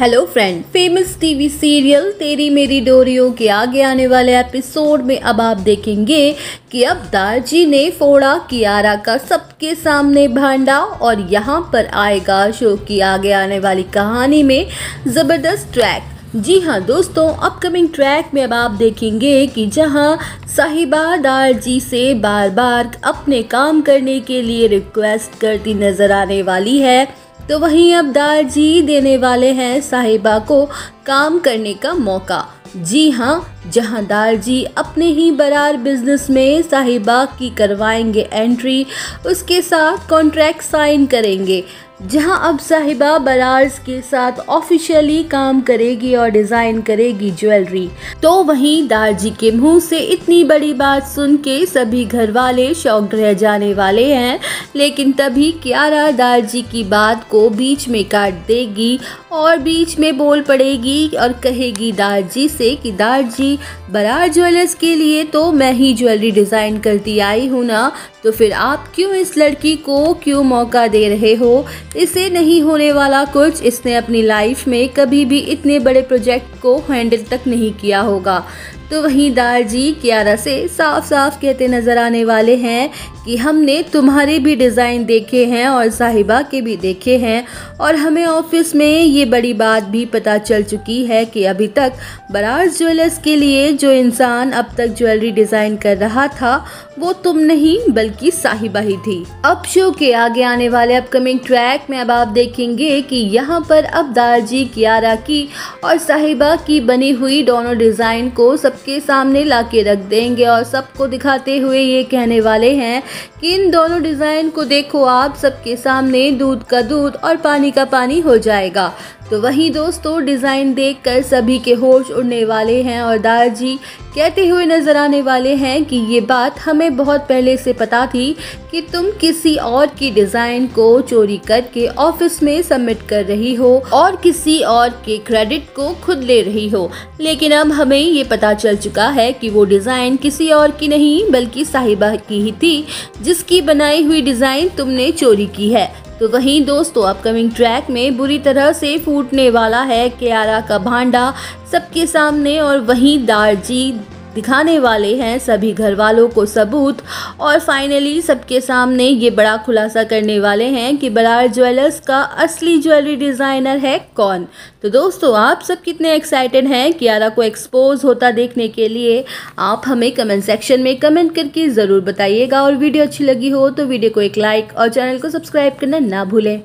Hello friend famous TV serial तेरी मेरी डोरियों के आगे आने वाले एपिसोड में अब आप देखेंगे कि अब दारजी ने फोड़ा कियारा का सबके सामने भांडा और यहाँ पर आएगा शो की आगे आने वाली कहानी में ज़बरदस्त ट्रैक जी हाँ दोस्तों अपकमिंग ट्रैक में अब आप देखेंगे कि जहाँ साहिबा दारजी से बार बार अपने काम करने के लिए रिक्वेस्ट करती नज़र आने वाली है तो वहीं अब दारजी देने वाले हैं साहिबा को काम करने का मौका। जी हाँ जहाँ दारजी अपने ही बरार बिज़नेस में साहिबा की करवाएँगे एंट्री उसके साथ कॉन्ट्रैक्ट साइन करेंगे। जहाँ अब साहिबा बरार्स के साथ ऑफिशियली काम करेगी और डिज़ाइन करेगी ज्वेलरी तो वहीं दारजी के मुँह से इतनी बड़ी बात सुन के सभी घर वाले शौक रह जाने वाले हैं। लेकिन तभी क्यारा दारजी की बात को बीच में काट देगी और बीच में बोल पड़ेगी और कहेगी दारजी से कि दारजी बरार ज्वेलर्स के लिए तो मैं ही ज्वेलरी डिज़ाइन करती आई हूँ ना। तो फिर आप क्यों इस लड़की को क्यों मौका दे रहे हो? इसे नहीं होने वाला कुछ इसने अपनी लाइफ में कभी भी इतने बड़े प्रोजेक्ट को हैंडल तक नहीं किया होगा। तो वहीं दारजी कियारा से साफ़ साफ़ कहते नज़र आने वाले हैं कि हमने तुम्हारे भी डिज़ाइन देखे हैं और साहिबा के भी देखे हैं और हमें ऑफ़िस में ये बड़ी बात भी पता चल चुकी है कि अभी तक बराज ज्वेलर्स के लिए जो इंसान अब तक ज्वेलरी डिज़ाइन कर रहा था, वो तुम नहीं, बल्कि साहिबा ही थी। अब शो के आगे आने वाले अपकमिंग ट्रैक में अब आप देखेंगे कि यहाँ पर अब दारजी, कियारा की और साहिबा की बनी हुई दोनों डिज़ाइन को सबके सामने ला के रख देंगे और सबको दिखाते हुए ये कहने वाले हैं कि इन दोनों डिज़ाइन को देखो आप, सबके सामने दूध का दूध और पानी का पानी हो जाएगा। तो वहीं दोस्तों डिज़ाइन देखकर सभी के होश उड़ने वाले हैं और दारजी कहते हुए नज़र आने वाले हैं कि ये बात हमें बहुत पहले से पता थी कि तुम किसी और की डिज़ाइन को चोरी करके ऑफ़िस में सबमिट कर रही हो और किसी और के क्रेडिट को खुद ले रही हो। लेकिन अब हमें ये पता चल चुका है कि वो डिज़ाइन किसी और की नहीं, बल्कि साहिबा की ही थी, जिसकी बनाई हुई डिज़ाइन तुमने चोरी की है। तो वहीं दोस्तों अपकमिंग ट्रैक में बुरी तरह से फूटने वाला है क्यारा का भांडा सबके सामने और वहीं दारजी दिखाने वाले हैं सभी घर वालों को सबूत। और फाइनली सबके सामने ये बड़ा खुलासा करने वाले हैं कि बरार ज्वेलर्स का असली ज्वेलरी डिज़ाइनर है कौन। तो दोस्तों, आप सब कितने एक्साइटेड हैं कियारा को एक्सपोज होता देखने के लिए? आप हमें कमेंट सेक्शन में कमेंट करके ज़रूर बताइएगा। और वीडियो अच्छी लगी हो तो वीडियो को एक लाइक और चैनल को सब्सक्राइब करना ना भूलें।